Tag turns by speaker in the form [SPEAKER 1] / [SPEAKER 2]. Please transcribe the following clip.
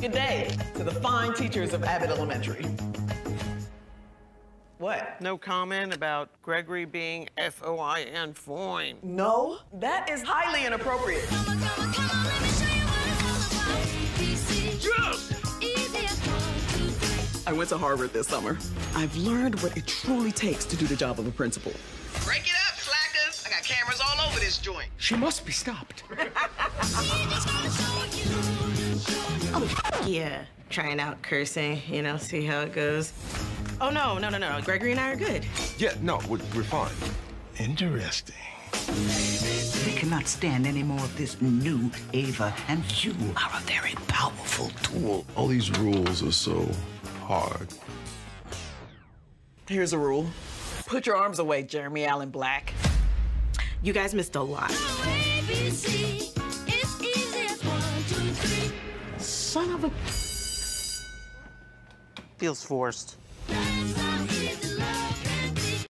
[SPEAKER 1] Good day to the fine teachers of Abbott Elementary. What?
[SPEAKER 2] No comment about Gregory being F-O-I-N foin.
[SPEAKER 1] No, that is highly inappropriate. I went to Harvard this summer. I've learned what it truly takes to do the job of a principal.
[SPEAKER 3] Break it up, slackers. I got cameras all over this joint.
[SPEAKER 4] She must be stopped.
[SPEAKER 5] Oh, yeah, trying out cursing, you know, see how it goes. Oh, no, no, no, no. Gregory and I are good.
[SPEAKER 4] Yeah, no, we're, we're fine.
[SPEAKER 6] Interesting.
[SPEAKER 7] They cannot stand any more of this new Ava, and you are a very powerful tool.
[SPEAKER 6] All these rules are so hard.
[SPEAKER 1] Here's a rule. Put your arms away, Jeremy Allen Black.
[SPEAKER 5] You guys missed a lot.
[SPEAKER 1] Son of a...
[SPEAKER 2] Feels forced.